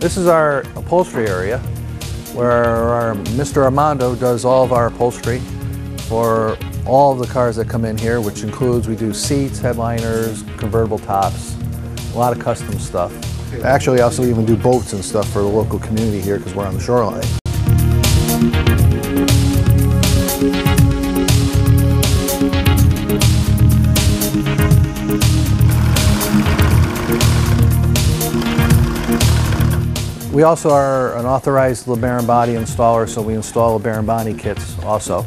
This is our upholstery area where our Mr. Armando does all of our upholstery for all of the cars that come in here, which includes we do seats, headliners, convertible tops, a lot of custom stuff. Actually, also even do boats and stuff for the local community here because we're on the shoreline. We also are an authorized LeBaron Bonney installer, so we install LeBaron Bonney kits also.